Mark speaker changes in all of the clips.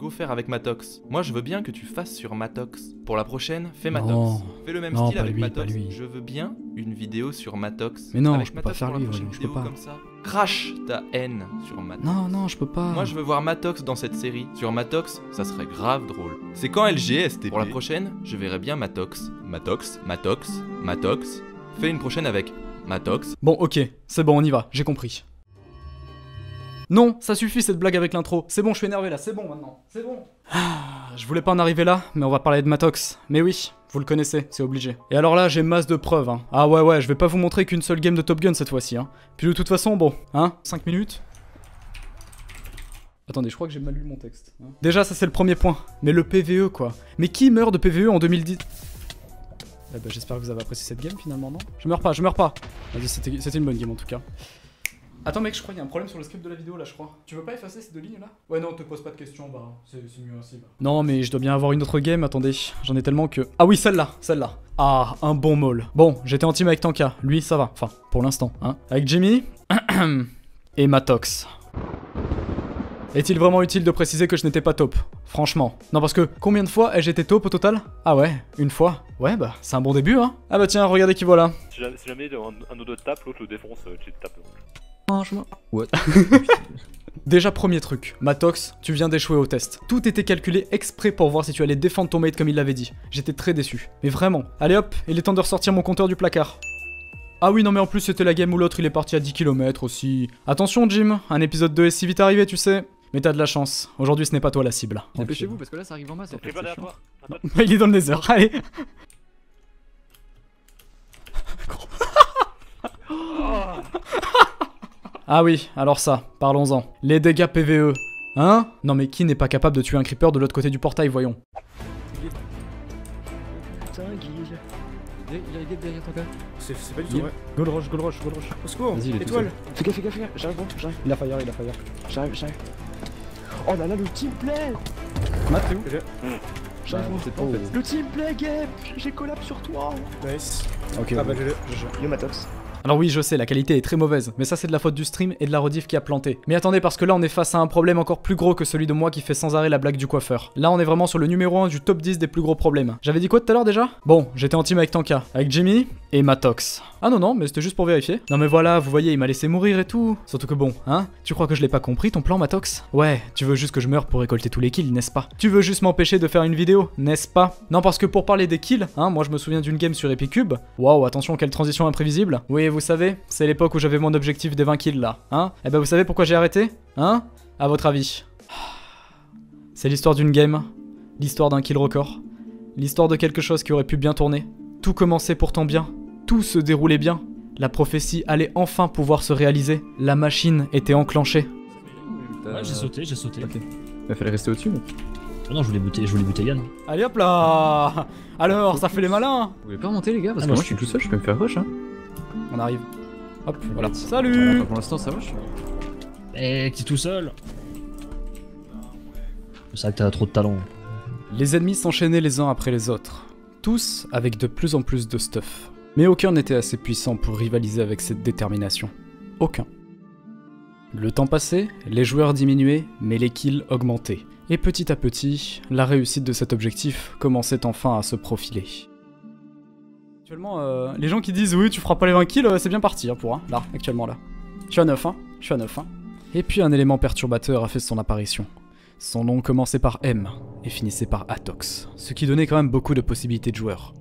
Speaker 1: go faire avec Matox. Moi, je veux bien que tu fasses sur Matox. Pour la prochaine, fais Matox.
Speaker 2: Non.
Speaker 1: Fais le même
Speaker 2: Non,
Speaker 1: style avec
Speaker 2: lui,
Speaker 1: Matox. Je veux bien une vidéo sur Matox.
Speaker 2: Mais non,
Speaker 1: avec
Speaker 2: je peux pas faire lui, je peux pas.
Speaker 1: comme ça. Crache ta haine sur Matox.
Speaker 2: Non, non, je peux pas.
Speaker 1: Moi, je veux voir Matox dans cette série. Sur Matox, ça serait grave drôle. C'est quand LGSTP Pour la prochaine, je verrai bien Matox. Matox, Matox, Matox. Fais une prochaine avec Matox.
Speaker 2: Bon, ok, c'est bon, on y va, j'ai compris. Non, ça suffit cette blague avec l'intro. C'est bon, je suis énervé là, c'est bon maintenant. C'est bon. Ah, je voulais pas en arriver là, mais on va parler de Matox. Mais oui, vous le connaissez, c'est obligé. Et alors là, j'ai masse de preuves. Hein. Ah ouais, ouais, je vais pas vous montrer qu'une seule game de Top Gun cette fois-ci. Hein. Puis de toute façon, bon, hein, 5 minutes. Attendez, je crois que j'ai mal lu mon texte. hein. Déjà, ça c'est le premier point. Mais le PVE quoi. Mais qui meurt de PVE en 2010 eh ben, J'espère que vous avez apprécié cette game finalement, non? Je meurs pas, je meurs pas. Vas-y, c'était c'était une bonne game en tout cas. Attends mec, je crois qu'il y a un problème sur le script de la vidéo là, je crois. Tu veux pas effacer ces deux lignes là? Ouais, non, te pose pas de questions, bah c'est c'est mieux ainsi. Bah. Non, mais je dois bien avoir une autre game, attendez. J'en ai tellement que. Ah oui, celle-là, celle-là. Ah, un bon maul. Bon, j'étais en team avec Tanka, lui ça va. Enfin, pour l'instant, hein. Avec Jimmy et Matox. Est-il vraiment utile de préciser que je n'étais pas top Franchement. Non parce que combien de fois ai-je été top au total? Ah ouais, une fois? Ouais bah c'est un bon début hein. Ah bah tiens, regardez qui voilà.
Speaker 3: Si jamais, si jamais un, un autre tape, l'autre le défonce, euh, tu te tapes.
Speaker 2: Franchement. Déjà premier truc, Matox, tu viens d'échouer au test. Tout était calculé exprès pour voir si tu allais défendre ton mate comme il l'avait dit. J'étais très déçu. Mais vraiment. Allez hop, il est temps de ressortir mon compteur du placard. Ah oui non mais en plus c'était la game où l'autre il est parti à 10 km aussi. Attention Jim, un épisode 2 est si vite arrivé tu sais. Mais t'as de la chance, aujourd'hui ce n'est pas toi la cible.
Speaker 4: Dépêchez-vous parce que là ça arrive en masse.
Speaker 2: il est dans le nether, allez Ah oui, alors ça, parlons-en. Les dégâts PVE. Hein? Non mais qui n'est pas capable de tuer un creeper de l'autre côté du portail, voyons
Speaker 4: Putain, Guy. Il est- il est derrière ton gars.
Speaker 5: C'est pas du tout vrai.
Speaker 2: Gold rush, gold rush, gold rush.
Speaker 5: Au secours Étoile
Speaker 4: Fais gaffe, fais gaffe, fais gaffe. J'arrive, bon, j'arrive,
Speaker 2: Il a fire, il a fire.
Speaker 4: j'arrive, j'arrive. Oh là là, le teamplay
Speaker 2: Matt, t'es où?
Speaker 4: J'arrive,
Speaker 2: Bah.
Speaker 4: Le teamplay, game J'ai collab sur toi
Speaker 5: Nice.
Speaker 2: Ok.
Speaker 5: Ah bah je
Speaker 4: Yo, Matox.
Speaker 2: Alors oui, je sais, la qualité est très mauvaise, mais ça c'est de la faute du stream et de la rediff qui a planté. Mais attendez, parce que là on est face à un problème encore plus gros que celui de moi qui fait sans arrêt la blague du coiffeur. Là on est vraiment sur le numéro 1 du top 10 des plus gros problèmes. J'avais dit quoi tout à l'heure déjà? Bon, j'étais en team avec Tanka, avec Jimmy et Matox. Ah non non, mais c'était juste pour vérifier. Non mais voilà, vous voyez, il m'a laissé mourir et tout. Surtout que bon, hein Tu crois que je l'ai pas compris ton plan Matox? Ouais, tu veux juste que je meure pour récolter tous les kills, n'est-ce pas? Tu veux juste m'empêcher de faire une vidéo, n'est-ce pas? Non parce que pour parler des kills, hein, moi je me souviens d'une game sur Epicube. Waouh, attention, quelle transition imprévisible. Oui, vous savez, c'est l'époque où j'avais mon objectif des 20 kills là, hein? Eh ben vous savez pourquoi j'ai arrêté Hein? À votre avis C'est l'histoire d'une game, l'histoire d'un kill record, l'histoire de quelque chose qui aurait pu bien tourner. Tout commençait pourtant bien, tout se déroulait bien. La prophétie allait enfin pouvoir se réaliser, la machine était enclenchée.
Speaker 6: Ouais, j'ai sauté, j'ai sauté.
Speaker 4: Ok. Il fallait rester au-dessus.
Speaker 6: Ah non, je voulais buter, je voulais buter Yann.
Speaker 2: Allez hop là Alors, ça fait les malins
Speaker 4: Vous voulez pas remonter, les gars Parce
Speaker 2: Ah,
Speaker 4: que
Speaker 2: moi, je
Speaker 4: suis tout seul, je peux me faire rush, hein.
Speaker 2: On arrive. Hop, voilà.
Speaker 4: Voilà,
Speaker 2: Salut
Speaker 4: Pour l'instant, ça rush.
Speaker 6: Eh, t'es tout seul C'est vrai que t'as trop de talent.
Speaker 2: Les ennemis s'enchaînaient les uns après les autres, tous avec de plus en plus de stuff. Mais aucun n'était assez puissant pour rivaliser avec cette détermination. Aucun. Le temps passait, les joueurs diminuaient, mais les kills augmentaient. Et petit à petit, la réussite de cet objectif commençait enfin à se profiler. Actuellement, euh, les gens qui disent oui, tu feras pas les 20 kills, euh, c'est bien parti hein, pour hein, là, actuellement là. Je suis à 9, hein, je suis à 9, hein. Et puis un élément perturbateur a fait son apparition. Son nom commençait par M et finissait par Atox, ce qui donnait quand même beaucoup de possibilités de joueurs.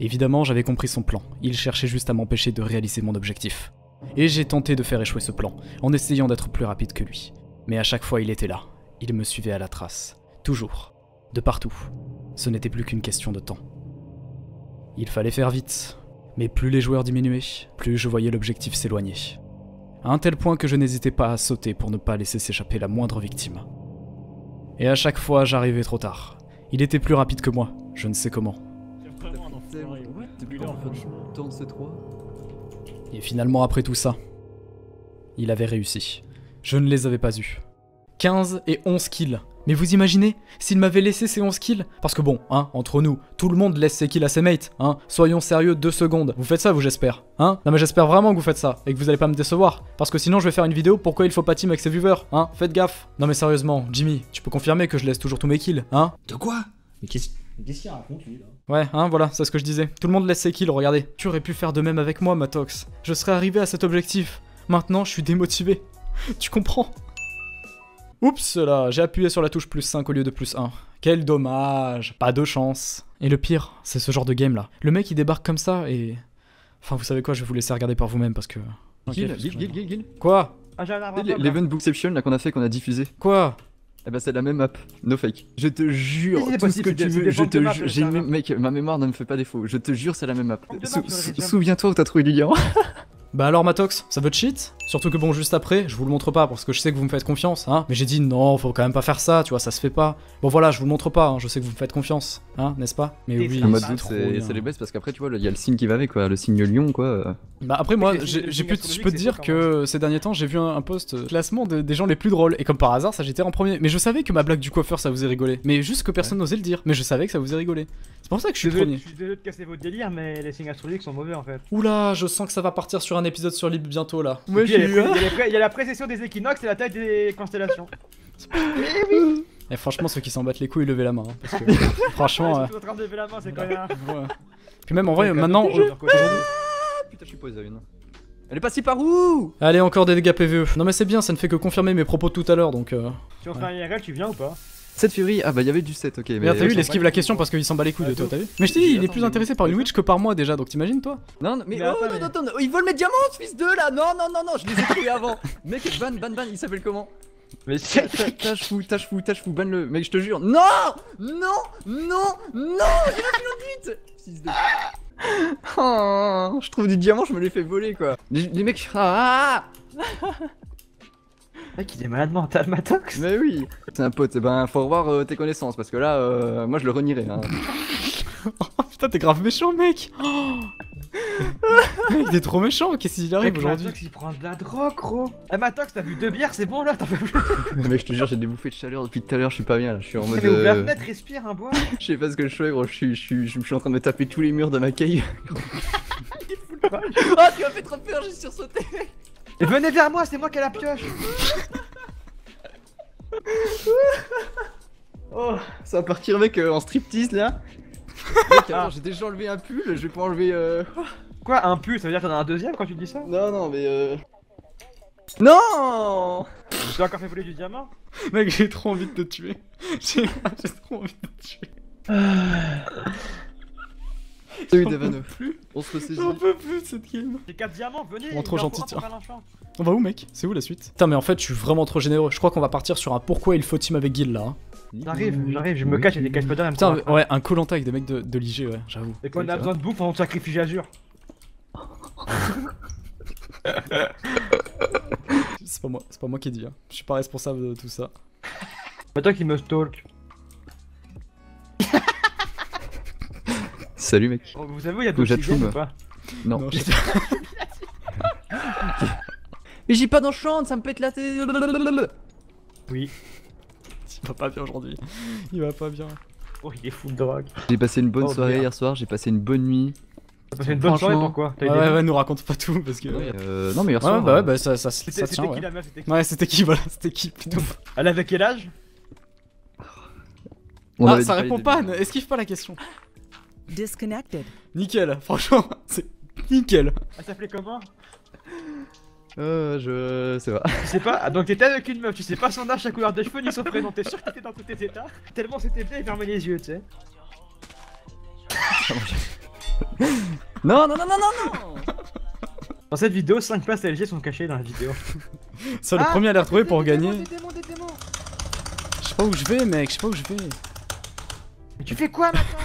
Speaker 2: Évidemment, j'avais compris son plan, il cherchait juste à m'empêcher de réaliser mon objectif. Et j'ai tenté de faire échouer ce plan, en essayant d'être plus rapide que lui. Mais à chaque fois, il était là, il me suivait à la trace, toujours, de partout. Ce n'était plus qu'une question de temps. Il fallait faire vite, mais plus les joueurs diminuaient, plus je voyais l'objectif s'éloigner. À un tel point que je n'hésitais pas à sauter pour ne pas laisser s'échapper la moindre victime. Et à chaque fois, j'arrivais trop tard. Il était plus rapide que moi, je ne sais comment.
Speaker 4: Tourne C3.
Speaker 2: Et finalement, après tout ça, il avait réussi. Je ne les avais pas eus. 15 et 11 kills. Mais vous imaginez s'il m'avait laissé ses 11 kills Parce que bon, hein, entre nous, tout le monde laisse ses kills à ses mates, hein. Soyons sérieux deux secondes. Vous faites ça, vous j'espère, hein? Non mais j'espère vraiment que vous faites ça et que vous allez pas me décevoir. Parce que sinon je vais faire une vidéo pourquoi il faut pas team avec ses viewers, hein? Faites gaffe. Non mais sérieusement, Jimmy, tu peux confirmer que je laisse toujours tous mes kills, hein?
Speaker 6: De quoi? Mais qu'est-ce qu'il raconte lui là?
Speaker 2: Ouais, hein, voilà, c'est ce que je disais. Tout le monde laisse ses kills, regardez. Tu aurais pu faire de même avec moi, Matox. Je serais arrivé à cet objectif. Maintenant, je suis démotivé. tu comprends? Oups là, j'ai appuyé sur la touche plus 5 au lieu de plus 1. Quel dommage, pas de chance. Et le pire, c'est ce genre de game là. Le mec il débarque comme ça et... Enfin vous savez quoi, je vais vous laisser regarder par vous-même parce que...
Speaker 5: Gil,
Speaker 2: parce
Speaker 5: Gil,
Speaker 2: que-
Speaker 5: Gil, Gil, Gil.
Speaker 2: Quoi
Speaker 4: Ah,
Speaker 5: L'event Bookception là qu'on a fait, qu'on a diffusé.
Speaker 2: Quoi
Speaker 5: Eh ben c'est la même map, no fake. Je te jure, tout ce
Speaker 4: possible,
Speaker 5: que
Speaker 4: c'est
Speaker 5: tu veux, je te une-
Speaker 4: serveur.
Speaker 5: mec, ma mémoire ne me fait pas défaut. Je te jure, c'est la même map. Sou- sou-. Souviens-toi où t'as trouvé Lilian.
Speaker 2: Bah alors Matox, ça veut cheat Surtout que bon, juste après, je vous le montre pas parce que je sais que vous me faites confiance, hein. Mais j'ai dit non, faut quand même pas faire ça, tu vois, ça se fait pas. Bon voilà, je vous le montre pas, hein, je sais que vous me faites confiance, hein, n'est-ce pas? Mais oui,
Speaker 4: ça
Speaker 5: En mode
Speaker 4: c'est
Speaker 5: doute, les best parce qu'après, tu vois, il y a le signe qui va avec quoi, le signe lion quoi.
Speaker 2: Bah après moi, j'ai
Speaker 4: le
Speaker 2: pu, je peux te dire que ces derniers temps, j'ai vu un, un post euh, classement de- des gens les plus drôles. Et comme par hasard, ça j'étais en premier. Mais je savais que ma blague du coiffeur, ça vous faisait rigoler. Mais juste que personne n'osait le dire. Mais je savais que ça vous faisait rigoler. C'est pour ça que je suis
Speaker 4: Désolé,
Speaker 2: premier.
Speaker 4: je suis désolé de casser votre délire, mais les signes astrologiques sont mauvais en fait.
Speaker 2: Oula, je sens que ça va partir sur un épisode sur Lib bientôt là.
Speaker 4: Et puis, il, y a les pré- il y a les pré- il y a la précession des équinoxes et la taille des constellations.
Speaker 2: Et franchement, ceux qui s'en battent les couilles, levez la main. hein, parce que franchement.
Speaker 4: Je suis en train de lever la main, c'est quand même.
Speaker 2: euh, ouais. Puis même en vrai, maintenant. euh,
Speaker 5: Putain, je suis poison. Elle est passée par où
Speaker 2: Allez, encore des dégâts PVE. Non mais c'est bien, ça ne fait que confirmer mes propos de tout à l'heure donc. Euh...
Speaker 4: Si on fait un IRL, tu viens ou pas?
Speaker 5: 7 Fury, ah bah il y avait du 7, ok. Mais
Speaker 2: t'as vu, il esquive la
Speaker 4: les
Speaker 2: question parce qu'il s'en bat les couilles de
Speaker 4: Ouais,
Speaker 2: toi, t'as vu. Mais je t'ai dit, il est plus intéressé par une witch que par moi déjà, donc t'imagines toi
Speaker 5: Non, non, mais,
Speaker 4: Mais
Speaker 5: oh,
Speaker 4: attends,
Speaker 5: non, attends, ils volent mes diamants, ce fils de là Non, non, non, non, je les ai trouvés avant. Mec, ban, ban, ban, il s'appelle comment
Speaker 4: Mais
Speaker 5: Tâche fou, tâche fou, tâche fou, ban le Mec, je te jure. Non Non Non Non J'ai vite Fils de... Oh, je trouve du diamant, je me l'ai fait voler quoi. Les, les mecs, ah
Speaker 4: Mec, il est malade mental, Matox
Speaker 5: Mais oui C'est un pote, eh ben faut revoir euh, tes connaissances parce que là, euh, moi je le renierai. Hein.
Speaker 2: Oh putain, t'es grave méchant, mec Oh Mec, t'es trop méchant, qu'est-ce qu'il arrive aujourd'hui
Speaker 4: Matox, il prend de la drogue, gros Eh, Matox, t'as vu deux bières, c'est bon là, t'en peux plus
Speaker 5: mec, je te jure, j'ai des bouffées de chaleur depuis tout à l'heure, je suis pas bien là, je suis en mode.
Speaker 4: Mais ouvre la
Speaker 5: euh,
Speaker 4: fenêtre, respire un bois
Speaker 5: Je sais pas ce que je fais, gros, je suis, je suis, je suis en train de me taper tous les murs de ma cave. Ah, tu m'as fait trop peur, j'ai sursauté
Speaker 4: Et venez vers moi, c'est moi qui ai la pioche
Speaker 5: Oh, ça va partir mec euh, en striptease là. Mec, alors, j'ai déjà enlevé un pull, je vais pas enlever. Euh...
Speaker 4: Quoi, un pu, ça veut dire que t'en as un deuxième quand tu dis ça?
Speaker 5: Non, non, mais euh. Non
Speaker 4: t'as encore fait voler du diamant?
Speaker 2: Mec, j'ai trop envie de te tuer. J'ai j'ai trop envie de te tuer.
Speaker 5: Salut on se ressaisit.
Speaker 2: J'en peux plus de cette game.
Speaker 4: J'ai 4 diamants, venez
Speaker 2: Bon, trop gentil, tiens. On va où, mec? C'est où la suite? Putain, mais en fait, je suis vraiment trop généreux. Je crois qu'on va partir sur un pourquoi il faut team avec Guild là. hein.
Speaker 4: J'arrive, j'arrive, je me cache, a des cache pas
Speaker 2: Putain, ouais, un colanta avec des mecs de, de l'IG, ouais, j'avoue.
Speaker 4: Et quand on a besoin de bouffe, on sacrifie Azur.
Speaker 2: C'est pas moi, c'est pas moi qui dis. Hein. Je suis pas responsable de tout ça.
Speaker 4: Pas toi qui me stalk.
Speaker 5: Salut mec.
Speaker 4: Oh, Vous savez où il y a
Speaker 5: j'atchoum.
Speaker 4: ou pas?
Speaker 5: Non. Mais j'ai pas d'enchant, ça me pète la tête.
Speaker 4: Oui.
Speaker 2: Il va pas bien aujourd'hui. Il va pas bien.
Speaker 4: Oh, il est fou de drogue.
Speaker 5: J'ai passé une bonne
Speaker 4: Oh,
Speaker 5: soirée hier soir, j'ai passé une bonne nuit.
Speaker 4: T'as passé une bonne soirée, pourquoi?
Speaker 2: Ouais, ouais, ouais, nous raconte pas tout parce que.
Speaker 5: Ouais, euh, non mais hier
Speaker 2: Ouais,
Speaker 5: soir.
Speaker 2: bah ouais,
Speaker 5: euh,
Speaker 2: bah ça, ça, ça,
Speaker 4: C'était
Speaker 2: tient,
Speaker 4: c'était qui
Speaker 2: ouais.
Speaker 4: la meuf? C'était qui?
Speaker 2: Ouais, c'était qui, voilà, c'était qui plutôt.
Speaker 4: Elle avait quel âge?
Speaker 5: On
Speaker 2: ah, ça répond pas, ne- esquive pas la question.
Speaker 7: Disconnected.
Speaker 2: Nickel, franchement, c'est nickel.
Speaker 4: Elle s'appelait comment?
Speaker 5: Euh, je sais pas.
Speaker 4: Tu sais pas? Ah, Donc t'étais avec une meuf, tu sais pas son âge, sa couleur de cheveux, ni son prénom, t'es sûr que t'étais dans tous tes états? Tellement c'était bien, il fermait les yeux, tu sais.
Speaker 5: Non, non, non, non, non, non
Speaker 4: Dans cette vidéo, 5 places LG sont cachées dans la vidéo.
Speaker 2: Ça, le
Speaker 4: Ah,
Speaker 2: premier à les retrouver pour
Speaker 4: Des démons,
Speaker 2: gagner.
Speaker 4: Des démons, des démons
Speaker 2: Je sais pas où je vais, mec, je sais pas où je vais.
Speaker 4: Mais tu fais quoi maintenant?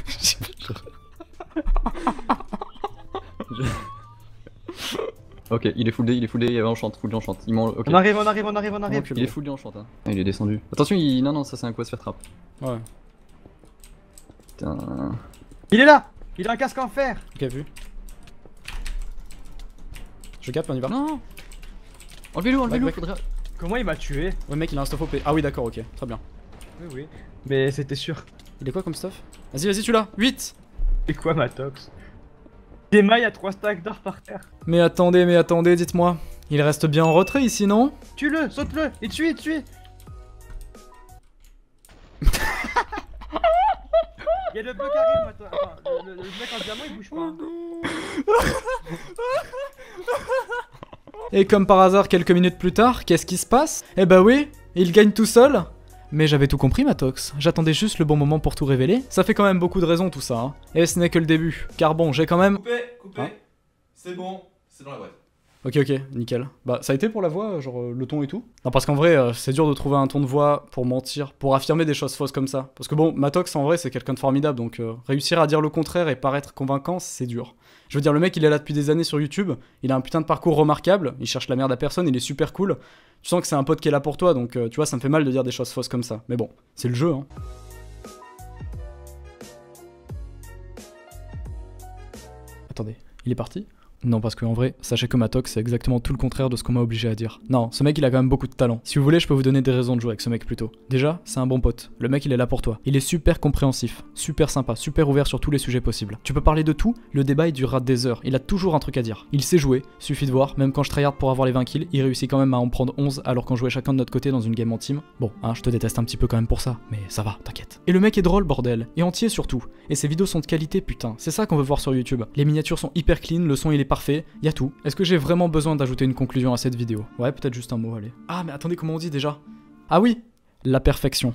Speaker 5: Ok, il est full D, il est full D, il enchante, full D enchante. Il m'en. Ok.
Speaker 4: On arrive, on arrive, on arrive, on arrive.
Speaker 5: Il est full D enchante. Hein. Ah, il est descendu. Attention, il... non, non, ça c'est un quest faire trap.
Speaker 2: Ouais,
Speaker 5: Putain.
Speaker 4: Il est là Il a un casque en fer
Speaker 2: ok, vu. Je capte, on y va.
Speaker 5: Non Enlevez-le, enlevez-le, faudrait.
Speaker 4: Comment il m'a tué?
Speaker 2: Ouais, mec, il a un stuff OP. Ah oui, d'accord, ok, très bien.
Speaker 4: Oui, oui. Mais c'était sûr.
Speaker 2: Il est quoi comme stuff? Vas-y, vas-y, tu l'as 8
Speaker 4: C'est quoi Matox Des mailles à 3 stacks d'or par terre.
Speaker 2: Mais attendez, mais attendez, dites-moi. Il reste bien en retrait ici, non
Speaker 4: Tue-le, saute-le, et tue, et tue Y'a le bug qui arrive, le, le- le mec en diamant il bouge pas. hein.
Speaker 2: Et comme par hasard, quelques minutes plus tard, qu'est-ce qui se passe? Eh bah oui, il gagne tout seul mais j'avais tout compris, Matox. J'attendais juste le bon moment pour tout révéler. Ça fait quand même beaucoup de raisons, tout ça. Hein. Et ce n'est que le début. Car bon, j'ai quand même...
Speaker 1: Coupé, coupé.
Speaker 2: Hein
Speaker 1: c'est bon, c'est dans la boîte.
Speaker 2: Ok, ok, nickel. Bah, ça a été pour la voix, genre euh, le ton et tout Non, parce qu'en vrai, euh, c'est dur de trouver un ton de voix pour mentir, pour affirmer des choses fausses comme ça. Parce que bon, Matox, en vrai, c'est quelqu'un de formidable, donc euh, réussir à dire le contraire et paraître convaincant, c'est dur. Je veux dire, le mec, il est là depuis des années sur YouTube, il a un putain de parcours remarquable, il cherche la merde à personne, il est super cool. Tu sens que c'est un pote qui est là pour toi, donc tu vois, ça me fait mal de dire des choses fausses comme ça. Mais bon, c'est le jeu, hein. Attendez, il est parti non, parce qu'en vrai, sachez que Matox, c'est exactement tout le contraire de ce qu'on m'a obligé à dire. Non, ce mec, il a quand même beaucoup de talent. Si vous voulez, je peux vous donner des raisons de jouer avec ce mec plutôt. Déjà, c'est un bon pote. Le mec, il est là pour toi. Il est super compréhensif, super sympa, super ouvert sur tous les sujets possibles. Tu peux parler de tout, le débat, il durera des heures. Il a toujours un truc à dire. Il sait jouer, suffit de voir, même quand je tryhard pour avoir les 20 kills, il réussit quand même à en prendre 11 alors qu'on jouait chacun de notre côté dans une game en team. Bon, hein, je te déteste un petit peu quand même pour ça, mais ça va, t'inquiète. Et le mec est drôle, bordel, et entier surtout. Et ses vidéos sont de qualité, putain. C'est ça qu'on veut voir sur YouTube. Les miniatures sont hyper clean, le son il est parfait, y a tout. Est-ce que j'ai vraiment besoin d'ajouter une conclusion à cette vidéo? Ouais, peut-être juste un mot, allez. Ah, mais attendez, comment on dit déjà? Ah oui La perfection.